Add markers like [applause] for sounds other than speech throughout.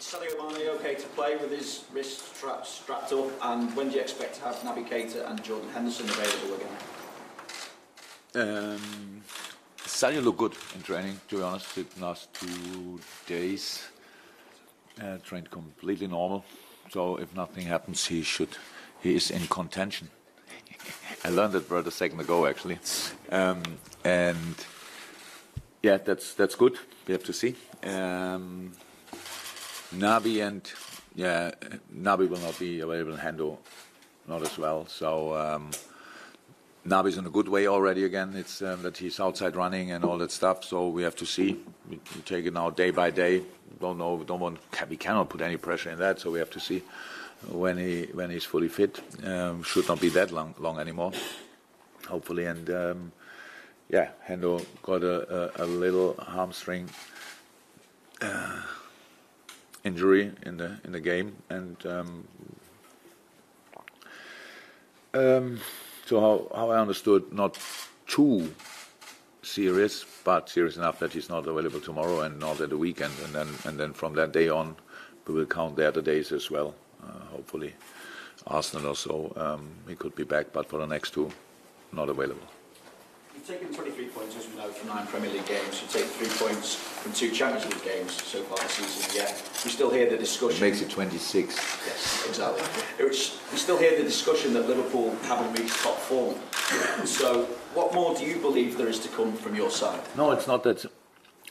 Sadio Mane okay to play with his wrist strapped, strapped up? And when do you expect to have Naby Keita and Jordan Henderson available again? Um, Sadio looked good in training, to be honest. The last two days, uh, trained completely normal. So if nothing happens, he should. He is in contention. [laughs] I learned that word a second ago, actually. Um, and yeah, that's that's good. We have to see. Um, Naby and yeah, Naby will not be available in Hendo, not as well. So. Um, Naby's in a good way already again. It's um, that he's outside running and all that stuff. So we have to see. We, we take it now day by day. Don't know. Don't want. We cannot put any pressure in that. So we have to see when he when he's fully fit. Um, should not be that long long anymore. Hopefully and um, yeah, Hendo got a, a, a little hamstring uh, injury in the in the game and. Um, um so how, how I understood, not too serious, but serious enough that he's not available tomorrow and not at the weekend, and then and then from that day on, we will count the other days as well. Uh, hopefully, Arsenal also um, he could be back, but for the next two, not available. You've taken 23 points, as we know, from nine Premier League games. You take three points from two Champions League games so far this season. Yet we still hear the discussion. It makes it 26. Yes, exactly. It's, we still hear the discussion that Liverpool haven't reached top form. So, what more do you believe there is to come from your side? No, it's not that.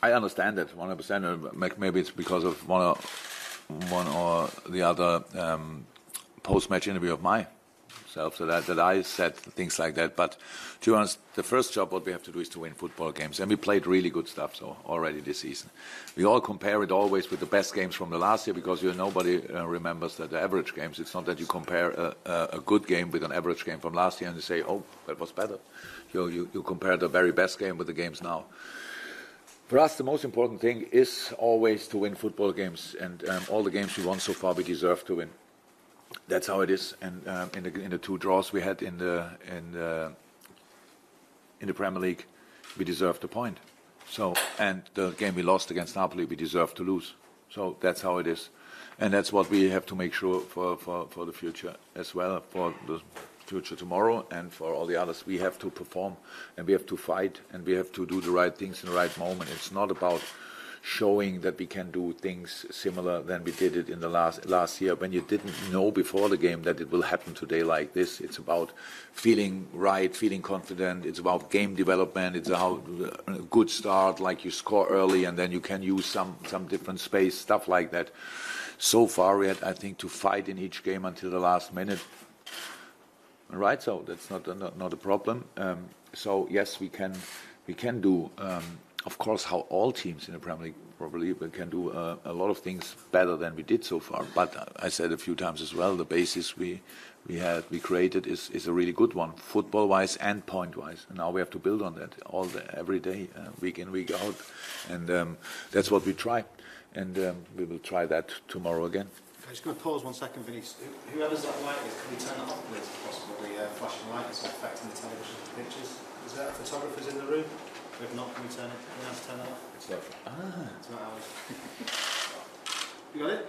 I understand that 100%. Maybe it's because of one or, one or the other um, post-match interview of my self that I, that I said things like that. But to be honest, the first job what we have to do is to win football games, and we played really good stuff so already this season. We all compare it always with the best games from the last year because you know, nobody uh, remembers that the average games. It's not that you compare a, a, a, good game with an average game from last year and you say, oh, that was better. You, you, you compare the very best game with the games now. For us, the most important thing is always to win football games, and um, all the games we won so far, we deserve to win that's how it is. And um, in the in the two draws we had in the the the Premier League, we deserved a point. So and the game we lost against Napoli, we deserved to lose. So that's how it is, and that's what we have to make sure for the future as well for the future tomorrow and for all the others. We have to perform and we have to fight and we have to do the right things in the right moment. It's not about showing that we can do things similar than we did it in the last last year. When you didn't know before the game that it will happen today like this it's about feeling right feeling confident. It's about game development. It's about a good start like you score early and then you can use some some different space stuff like that. So far we had i think to fight in each game until the last minute. Right so that's not not, not a problem. Um, so yes we can we can do um, of course, how all teams in the Premier League probably can do uh, a lot of things better than we did so far. But uh, I said a few times as well, the basis we we had we created is, is a really good one, football wise and point wise. And now we have to build on that all the, every day, uh, week in week out, and um, that's what we try. And um, we will try that tomorrow again. I'm just going to pause one second, Vinny. Whoever's that light is, can we turn that off, please? Possibly uh, flashing light is affecting the television pictures. Is there photographers in the room? If not, can we turn it? Can we have to turn it off? It's not. Ah. It's not ours. you got it?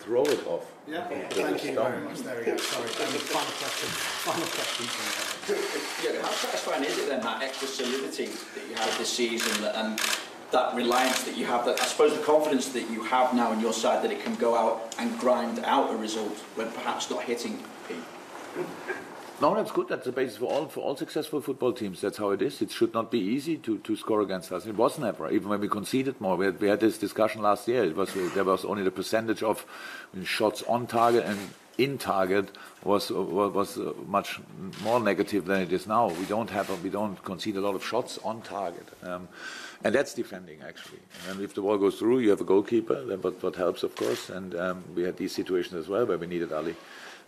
Throw it off. Yeah. yeah. Thank you very much. There we go. Sorry. And the final question. Final question. yeah, how satisfying is it then that extra solidity that you had this season and that reliance that you have, that I suppose the confidence that you have now on your side that it can go out and grind out a result when perhaps not hitting peak? No, that's good. That's the basis for all for all successful football teams. That's how it is. It should not be easy to, to score against us. It was never. Even when we conceded more, we had, we had this discussion last year. It was there was only the percentage of shots on target and in target was was much more negative than it is now. We don't have we don't concede a lot of shots on target, um, and that's defending actually. And if the ball goes through, you have a goalkeeper. Then what, what helps, of course. And um, we had these situations as well where we needed Ali,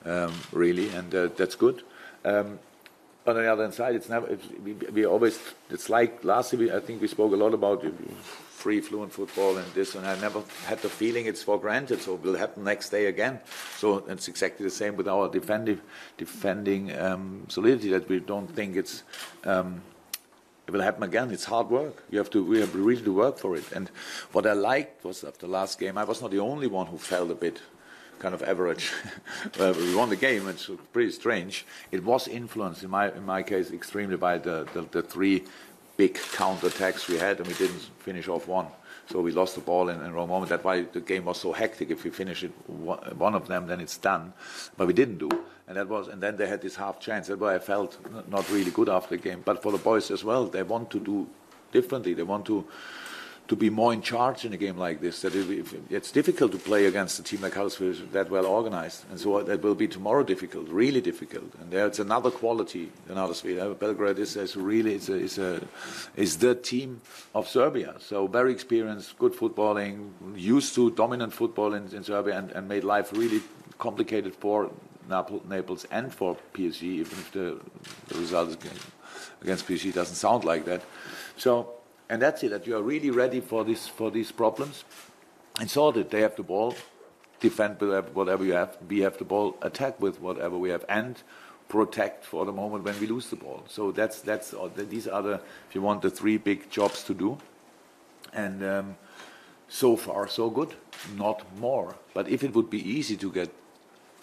um, really, and uh, that's good. Um, on the other side, it's never. It's, we, we, always. It's like last year. I think we spoke a lot about free fluent football and this, and I never had the feeling it's for granted. So it will happen next day again. So it's exactly the same with our defending defending um, solidity that we don't think it's. Um, It will happen again. It's hard work. You have to, we have really to work for it. And what I liked was after the last game, I was not the only one who felt a bit kind of average. [laughs] we won the game. It's pretty strange. It was influenced in my in my case extremely by the the, the three big counter attacks we had, and we didn't finish off one. So we lost the ball in, in wrong moment. That's why the game was so hectic. If we finish it one of them, then it's done. But we didn't do. And that was, and then they had this half chance. That's why I felt not really good after the game. But for the boys as well, they want to do differently. They want to to be more in charge in a game like this. That it, it's difficult to play against a team like Huddersfield that well organized, and so that will be tomorrow difficult, really difficult. And there's another quality in Huddersfield. Uh, Belgrade is, is really is a, is a is the team of Serbia. So very experienced, good footballing, used to dominant football in, in Serbia, and, and made life really complicated for Naples and for PSG, even if the, the result against PSG doesn't sound like that. So and that's it, that you are really ready for, this, for these problems and sort it. They have the ball, defend with whatever you have, we have the ball, attack with whatever we have, and protect for the moment when we lose the ball. So that's, that's, these are the, if you want, the three big jobs to do. And um, so far, so good, not more. But if it would be easy to get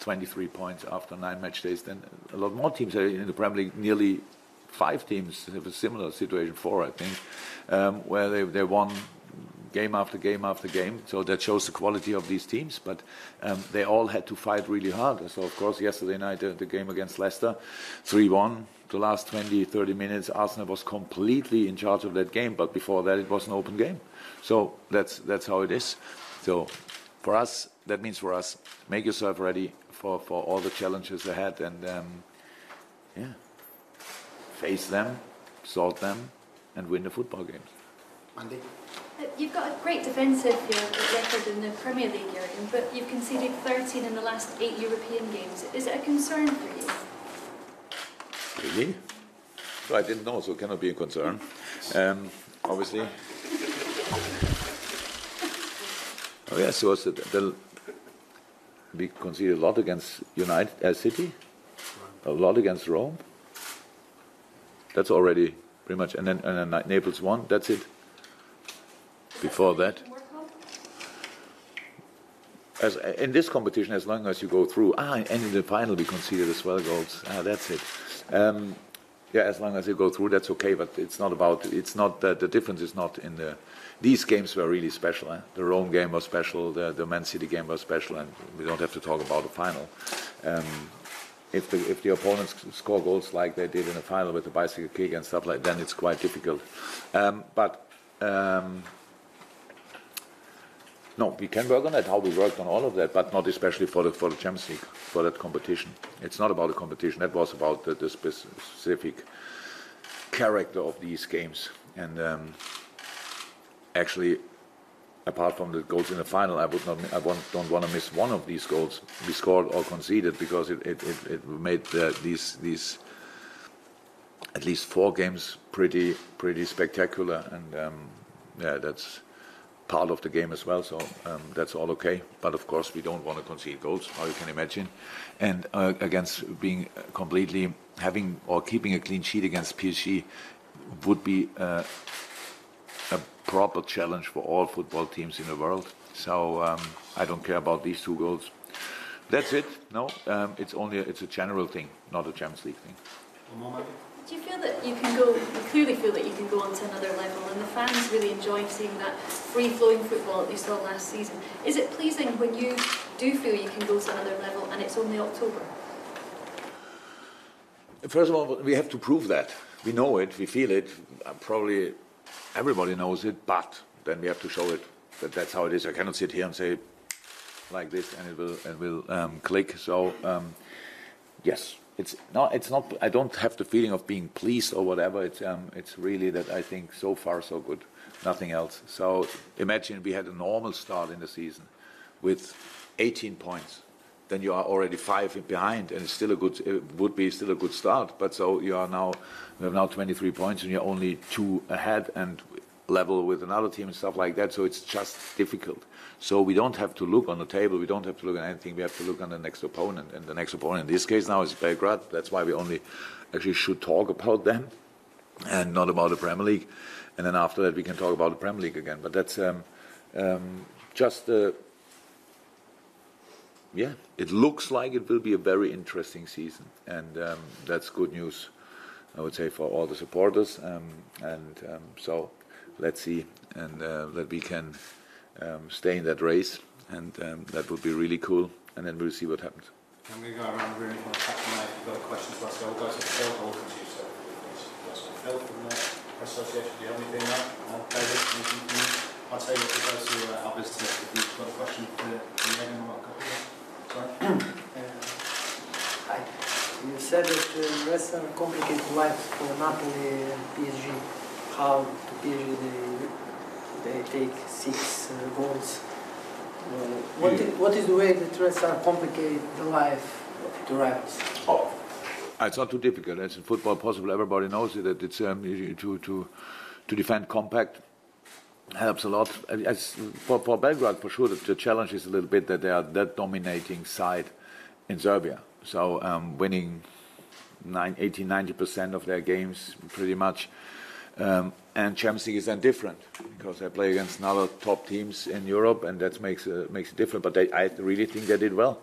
23 points after nine match days, then a lot more teams are in the Premier League nearly five teams have a similar situation, four I think, um, where they, they won game after game after game. So that shows the quality of these teams. But um, they all had to fight really hard. So of course yesterday night the, the game against Leicester, 3-1. The last 20, 30 minutes, Arsenal was completely in charge of that game. But before that, it was an open game. So that's that's how it is. So for us, that means for us, make yourself ready for, for all the challenges ahead. And um, yeah face them, sort them, and win the football games. Andy? Uh, you've got a great defensive record in the Premier League, Jurgen, but you've conceded 13 in the last eight European games. Is it a concern for you? Really? I didn't know, so it cannot be a concern. [laughs] Um, obviously. [laughs] Oh yes, so the, the, we conceded a lot against United uh, City, a lot against Rome. That's already pretty much, and then, and then Naples won. That's it. Before that, as in this competition, as long as you go through, ah, and in the final we conceded as well goals. Ah, that's it. Um, yeah, as long as you go through, that's okay. But it's not about. It's not that the difference is not in the. These games were really special. Eh? The Rome game was special. The, the Man City game was special, and we don't have to talk about the final. Um, if the if the opponents score goals like they did in the final with the bicycle kick and stuff like, that, then it's quite difficult. Um, but um, no, we can work on that. How we worked on all of that, but not especially for the for the Champions League for that competition. It's not about the competition. That was about the, the specific character of these games and um, actually apart from the goals in the final, I would not, I want, don't want to miss one of these goals we scored or conceded because it it, it, it made these these at least four games pretty pretty spectacular, and um, yeah, that's part of the game as well. So um, that's all okay. But of course, we don't want to concede goals, how you can imagine, and uh, against being completely having or keeping a clean sheet against PSG would be. Uh, proper challenge for all football teams in the world. So um, I don't care about these two goals. That's it. No, um, it's only a, it's a general thing, not a Champions League thing. Do you feel that you can go? You clearly feel that you can go on to another level, and the fans really enjoy seeing that free-flowing football that you saw last season. Is it pleasing when you do feel you can go to another level, and it's only October? First of all, we have to prove that. We know it, we feel it. Probably everybody knows it, but then we have to show it that that's how it is. I cannot sit here and say like this and it will it will um, click. So um, yes, it's not it's not. I don't have the feeling of being pleased or whatever. It's um, it's really that I think so far so good, nothing else. So imagine we had a normal start in the season with 18 points then you are already five behind, and it's still a good. It would be still a good start. But so you are now, you have now 23 points, and you're only two ahead and level with another team and stuff like that. So it's just difficult. So we don't have to look on the table. We don't have to look at anything. We have to look on the next opponent, and the next opponent in this case now is Belgrade. That's why we only actually should talk about them and not about the Premier League. And then after that, we can talk about the Premier League again. But that's um, um, just uh, yeah, it looks like it will be a very interesting season, and um, that's good news, I would say, for all the supporters. Um, and um, so, let's see, and uh, that we can um, stay in that race, and um, that would be really cool. And then we'll see what happens. I'm going to go around the room if you want to tap the mic. If you've got a question to ask, I'll go to Phil. I'll come to you, so. Phil from the Association, do you have anything there? No? David, anything from you? I'll tell you what, we'll go to uh, our visitors if you've got a question for for Megan or a couple. Sorry? Hi. You said that uh, wrestling complicated life for Napoli and PSG. How to PSG they, they take six uh, goals. Uh, what, is, what is the way that wrestling complicate the life to rivals? Oh. It's not too difficult. It's in football possible. Everybody knows it. That it's um, to to to defend compact helps a lot. As for, for Belgrade, for sure, the, challenge is a little bit that they are that dominating side in Serbia. So um, winning nine, 80, 90 percent of their games, pretty much. Um, and Champions League is then different because they play against other top teams in Europe, and that makes uh, makes it different. But they, I really think they did well.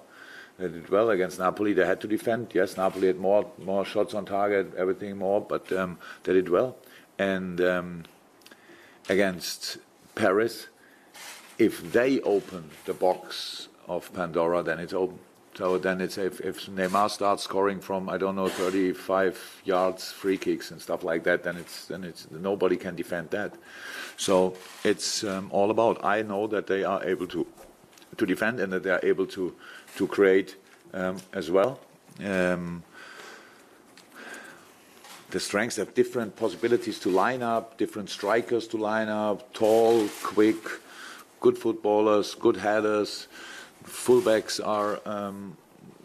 They did well against Napoli. They had to defend. Yes, Napoli had more more shots on target, everything more, but um, they did well. And um, against Paris, if they open the box of Pandora, then it's open. So then it's if, if Neymar starts scoring from I don't know 35 yards free kicks and stuff like that, then it's then it's nobody can defend that. So it's um, all about. I know that they are able to to defend and that they are able to to create um, as well. Um, the strengths have different possibilities to line up, different strikers to line up, tall, quick, good footballers, good headers. Fullbacks are um,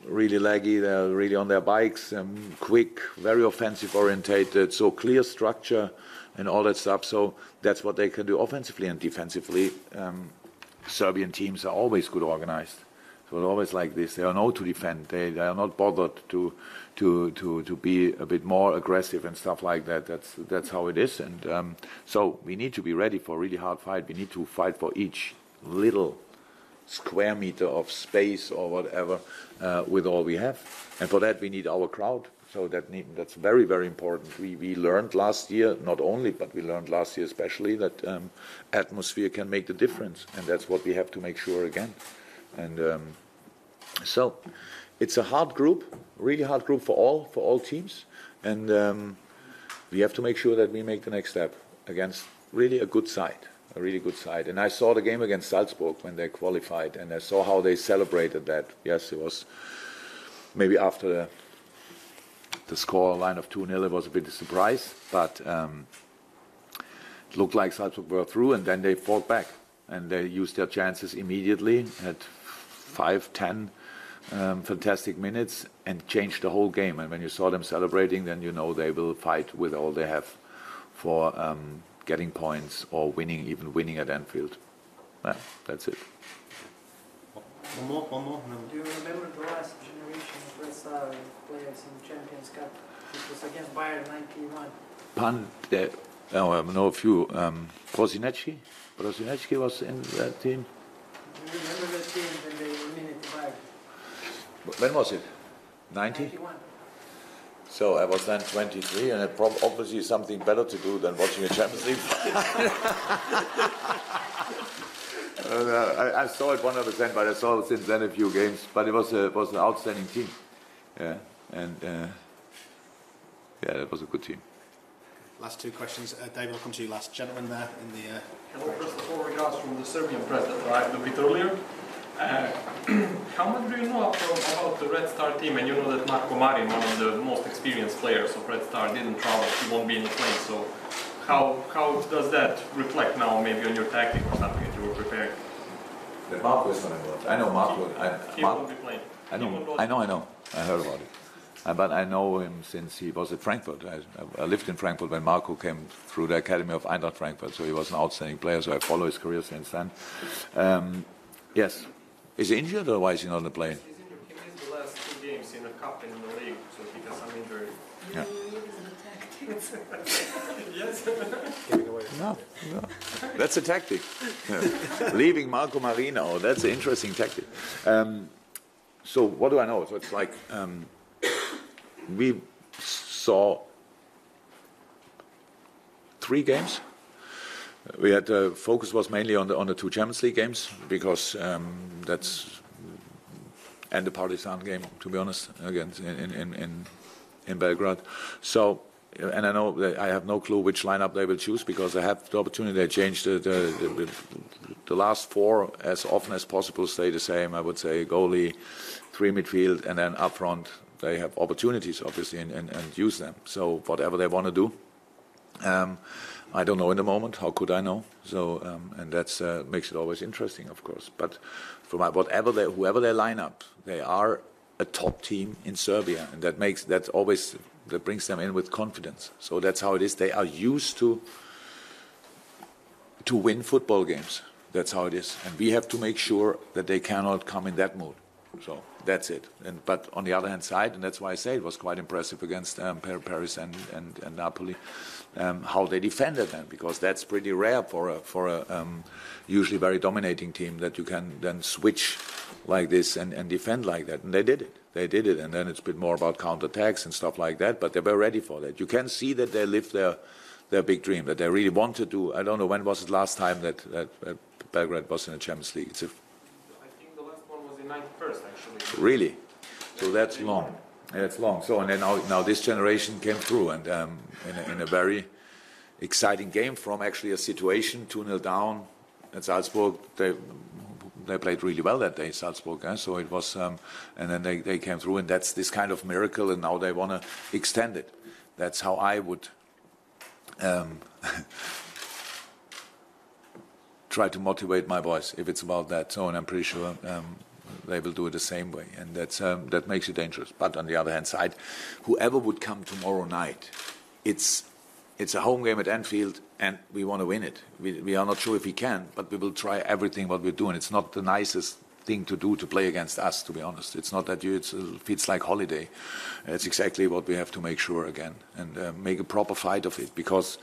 really laggy, they're really on their bikes, um, quick, very offensive orientated, so clear structure and all that stuff. So that's what they can do offensively and defensively. Um, Serbian teams are always good organized. So it's always like this. They are not to defend. They, they are not bothered to, to, to, to be a bit more aggressive and stuff like that. That's, that's how it is. And um, so we need to be ready for a really hard fight. We need to fight for each little square meter of space or whatever uh, with all we have. And for that, we need our crowd. So that need, that's very, very important. We, we learned last year, not only, but we learned last year especially, that um, atmosphere can make the difference. And that's what we have to make sure again. And um, so it's a hard group, really hard group for all, for all teams. And um, we have to make sure that we make the next step against really a good side, a really good side. And I saw the game against Salzburg when they qualified, and I saw how they celebrated that. Yes, it was maybe after the, the score line of 2 0, it was a bit of a surprise, but um, it looked like Salzburg were through, and then they fought back. And they used their chances immediately, had five, ten um, fantastic minutes, and change the whole game. And when you saw them celebrating, then you know they will fight with all they have for um, getting points or winning, even winning at Anfield. Yeah, that's it. One more, one more. and then- Do you remember the last generation of Red Star players in Champions Cup? It was against Bayern 91. Pan, uh, oh, I know a few. Um, Prosinecki? Prosinecki was in that team. Remember that team when they eliminated Bayern? When was it? 90? 91. So I was then 23, and it prob- obviously something better to do than watching a Champions League. [laughs] And, uh, I, I saw it 100%, but I saw since then a few games. But it was a, was an outstanding team. Yeah, and uh, yeah, it was a good team. Last two questions. Uh, David, I'll come to you last. Gentleman there in the. Uh, Hello, first of all, regards from the Serbian press that arrived a bit earlier. Uh, [clears throat] how much do you know about the Red Star team? And you know that Marko Marin, one of the most experienced players of Red Star, didn't travel, he won't be in the plane. So, how, how does that reflect now, maybe on your tactic or something that you were preparing? The Marko is not involved. I know Marko. I, He won't be playing. I know, I know, I know. I heard about it. Uh, but I know him since he was at Frankfurt. I, I lived in Frankfurt when Marko came through the academy of Eintracht Frankfurt, so he was an outstanding player. So I follow his career since then. Um, yes, is he injured or why is he not on the plane? He's injured. He missed the last two games in the cup and in the league, so he has some injury. Yeah. Use the. Yes. [laughs] No, no. That's a tactic. Yeah. Leaving Marko Marino, that's an interesting tactic. Um, so what do I know? So it's like um, we saw three games. We had uh, focus was mainly on the on the two Champions League games because um, that's and the Partizan game, to be honest, against in in in, in Belgrade. So. uh, And I know I have no clue which lineup they will choose because they have the opportunity. They change the, the, the, the last four as often as possible, stay the same. I would say goalie, three midfield, and then up front they have opportunities, obviously, and, use them. So whatever they want to do, um, I don't know in the moment. How could I know? So, um, and that uh, makes it always interesting, of course. But for my, whatever they, whoever they line up, they are a top team in Serbia, and that makes that always that brings them in with confidence. So that's how it is. They are used to to win football games. That's how it is, and we have to make sure that they cannot come in that mood. So that's it. And, but on the other hand side, and that's why I say it was quite impressive against um, Paris and, and, and Napoli, um, how they defended them, because that's pretty rare for a, for a um, usually very dominating team that you can then switch like this and, and defend like that. And they did it. They did it. And then it's a bit more about counterattacks and stuff like that, but they were ready for that. You can see that they lived their, their big dream, that they really wanted to. I don't know when was it last time that, that, that Belgrade was in the Champions League. It's a I think the last one was in 91st actually. Really? So that's long. That's long. So and then now, now this generation came through and um, in, a, in a very exciting game from actually a situation 2 0 down at Salzburg. They they played really well that day, Salzburg. Eh? So it was, um, and then they, they came through, and that's this kind of miracle. And now they want to extend it. That's how I would um, [laughs] try to motivate my boys if it's about that. So, and I'm pretty sure um, they will do it the same way, and that's um, that makes it dangerous. But on the other hand side, whoever would come tomorrow night, it's it's a home game at Anfield, and we want to win it. We, we are not sure if we can, but we will try everything what we're doing. It's not the nicest thing to do to play against us, to be honest. It's not that you, it's, it feels like holiday. It's exactly what we have to make sure again and uh, make a proper fight of it because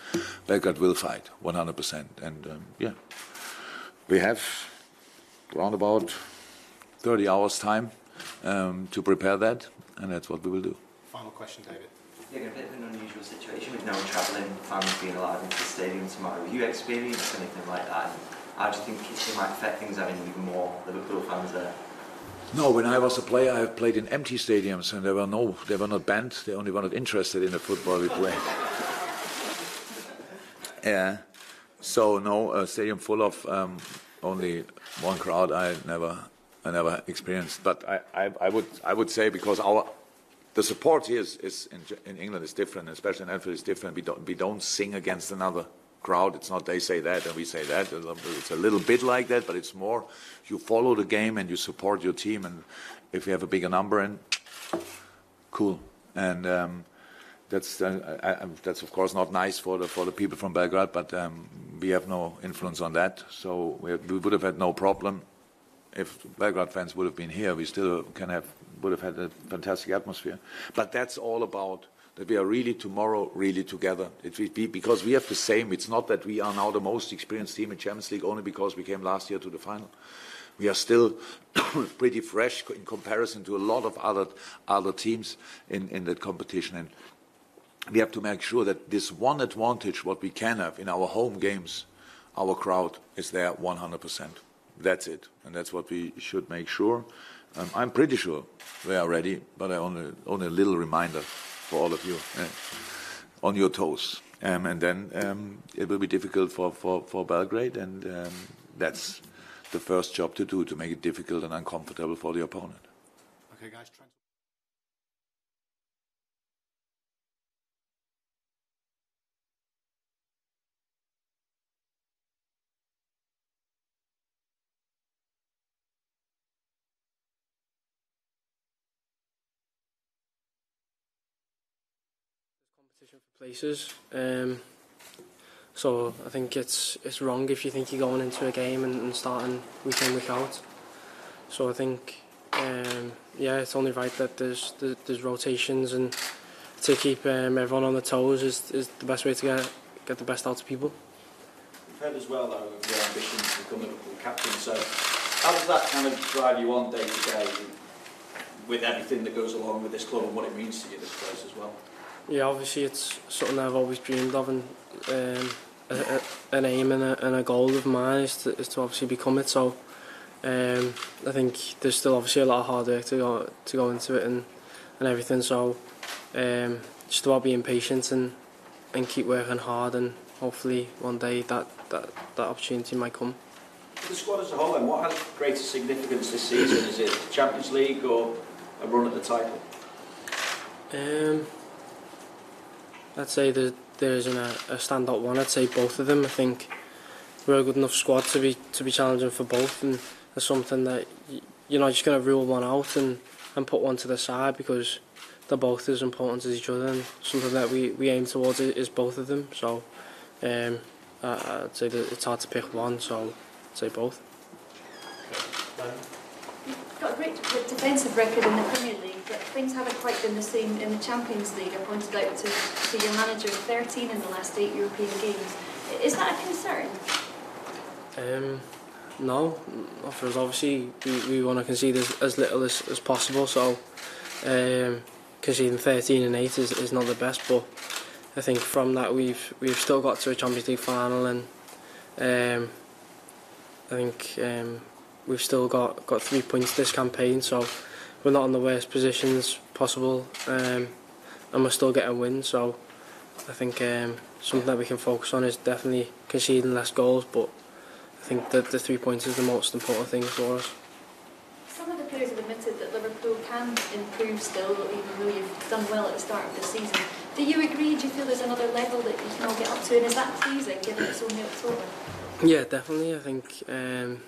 Belgrade will fight 100%. And um, yeah, we have around about 30 hours time um, to prepare that, and that's what we will do. Final question, David. Yeah, a bit of an unusual situation with no one travelling, fans being allowed into the stadium tomorrow. Have you experienced anything like that? And how do you think it might affect things having even more Liverpool fans there? No, when I was a player, I have played in empty stadiums, and there were no, they were not banned. They only were not interested in the football we play. [laughs] yeah. So no, a stadium full of um, only one crowd. I never, I never experienced. But I, I, I would, I would say because our, the support here is, is in, in England is different, especially in Anfield is different. We don't, we don't sing against another crowd. It's not they say that and we say that. It's a little bit like that, but it's more you follow the game and you support your team. And if you have a bigger number in, cool. And um, that's uh, I, that's of course not nice for the for the people from Belgrade, but um, we have no influence on that. So we, we would have had no problem if Belgrade fans would have been here. We still can have would have had a fantastic atmosphere. But that's all about that we are really tomorrow really together. It will be because we have the same. It's not that we are now the most experienced team in Champions League only because we came last year to the final. We are still [coughs] pretty fresh in comparison to a lot of other other teams in, in that competition. And we have to make sure that this one advantage, what we can have in our home games, our crowd is there 100%. That's it, and that's what we should make sure. Um, I'm pretty sure we are ready, but I only only a little reminder for all of you eh, on your toes. Um, and then um, it will be difficult for, for, for Belgrade, and um, that's the first job to do to make it difficult and uncomfortable for the opponent. Okay, guys. For places. Um, so I think it's it's wrong if you think you're going into a game and, and starting week in week out. So I think um, yeah, it's only right that there's there's, there's rotations and to keep um, everyone on the toes is, is the best way to get get the best out of people. We've heard as well, though, of your ambition to become Liverpool captain. So, how does that kind of drive you on day to day with everything that goes along with this club and what it means to you, this place as well? Yeah, obviously it's something I've always dreamed of, and um, a, a, an aim and a, and a goal of mine is to, is to obviously become it. So um, I think there's still obviously a lot of hard work to go to go into it and and everything. So um, just about being patient and and keep working hard, and hopefully one day that that, that opportunity might come. The squad as a whole, then, what has greater significance this season? Is it Champions League or a run at the title? Um, I'd say that there isn't a, a standout one. I'd say both of them. I think we're a good enough squad to be to be challenging for both, and it's something that you're not just going to rule one out and, and put one to the side because they're both as important as each other, and something that we, we aim towards is both of them. So um, I, I'd say that it's hard to pick one, so I'd say both. You've got a great defensive record in the Premier League, but things haven't quite been the same in the Champions League. I pointed out to, to your manager 13 in the last eight European games. Is that a concern? Um, no, us. Obviously, we, we want to concede as, as little as, as possible. So, um, conceding 13 and 8 is, is not the best. But I think from that we've we've still got to a Champions League final, and um, I think um, we've still got, got three points this campaign. So we're not in the worst positions possible, um, and we're still getting wins. So I think um, something that we can focus on is definitely conceding less goals, but. I think that the three points is the most important thing for us. Some of the players have admitted that Liverpool can improve still, even though you've done well at the start of the season. Do you agree? Do you feel there's another level that you can all get up to? And is that pleasing, given it's only October? Yeah, definitely. I think um,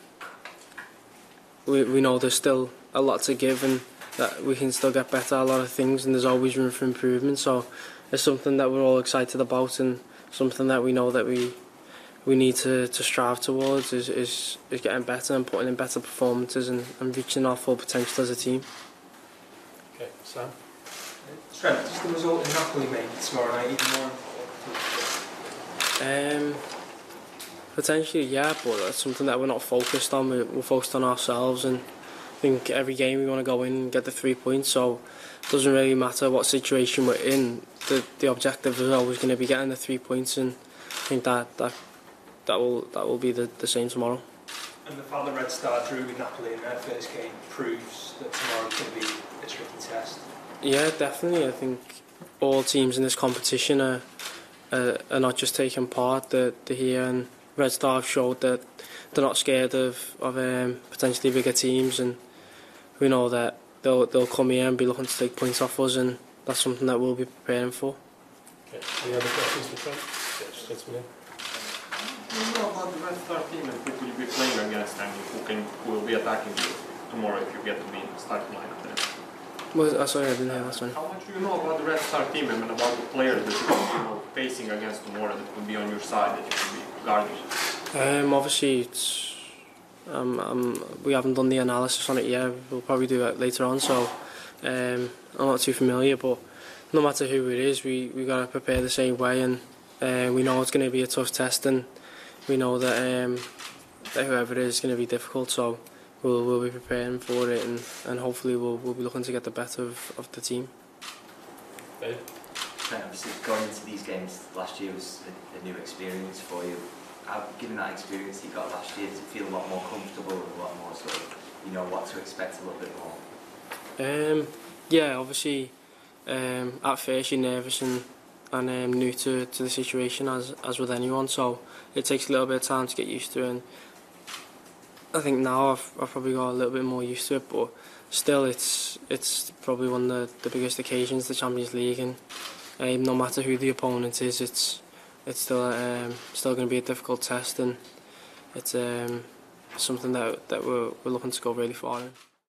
we we know there's still a lot to give and that we can still get better at a lot of things, and there's always room for improvement. So it's something that we're all excited about, and something that we know that we we need to, to strive towards is, is, is getting better and putting in better performances and, and reaching our full potential as a team. Okay, Sam? Trent, does the result in Napoli make it tomorrow night even more important? Um, potentially, yeah, but that's something that we're not focused on. We're, we're focused on ourselves, and I think every game we want to go in and get the three points. So it doesn't really matter what situation we're in. The the objective is always going to be getting the three points, and I think that that that will that will be the, the same tomorrow. And the fact that Red Star drew with Napoli in their first game proves that tomorrow to be a tricky test. Yeah, definitely. I think all teams in this competition are are, are not just taking part; they're, they're here, and Red Star have showed that they're not scared of of um, potentially bigger teams, and we know that they'll they'll come here and be looking to take points off us, and that's something that we'll be preparing for. Okay, any other questions for Trent? Yes, gentlemen. Do you know about the Red Star team and who will you be playing against and who can who will be attacking you tomorrow if you get to be in the starting lineup there? Well, uh, sorry, I didn't hear that one. How much do you know about the Red Star team and about the players that you will be you know, facing against tomorrow that will be on your side that you will be guarding? Um, obviously, it's um, um, we haven't done the analysis on it yet. We'll probably do that later on. So um, I'm not too familiar, but no matter who it is, we we got to prepare the same way, and uh, we know it's going to be a tough test, and we know that um, that whoever it is is going to be difficult. So we'll we'll be preparing for it, and, and hopefully we'll we'll be looking to get the better of, of the team. Obviously going into these games last year was a, a new experience for you. How, given that experience you got last year, it feel a lot more comfortable and a lot more sort of, you know, what to expect a little bit more? Um, yeah, obviously, um, at first you're nervous and, and um, new to, to the situation as as with anyone, so it takes a little bit of time to get used to. And I think now I've, I've probably got a little bit more used to it, but still, it's it's probably one of the, the biggest occasions, the Champions League, and um, no matter who the opponent is, it's it's still um, still going to be a difficult test, and it's um, something that that we're, we're looking to go really far in.